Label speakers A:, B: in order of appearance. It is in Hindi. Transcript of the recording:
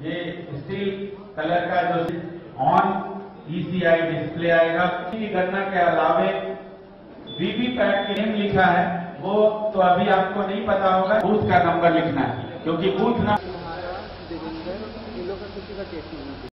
A: ये स्टील कलर का जो ऑन ईसीआई डिस्प्ले आएगा। की गणना के अलावे वीवीपैट के नेम लिखा है। वो तो अभी आपको नहीं पता होगा बूथ का नंबर लिखना है, क्योंकि बूथ ना